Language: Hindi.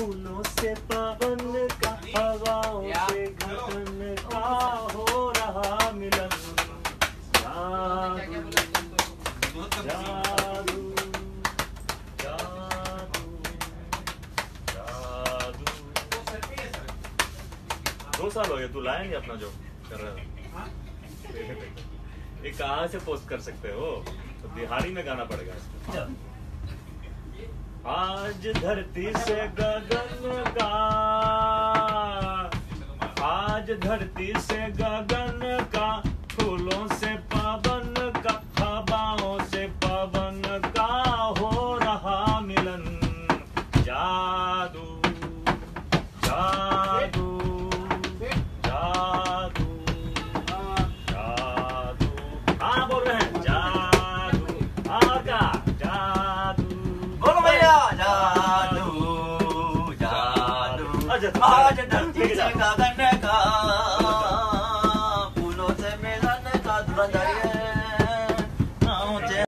फूलों से पवन का हवाओं से घटन का हो रहा मिलन। जादू जादू जादू। जादू दो साल हो गए तू लाया नहीं अपना जो कर रहा था ये कहाँ से पोस्ट कर सकते हो? तो बिहारी में गाना पड़ेगा इसको। आज धरती से गगन का। आज धरती से गगन का। फूलों से पवन का, हवाओं से पवन का हो रहा मिलन। जादू जादू। जादू अच्छा, आज ठीक धरती है। से गगन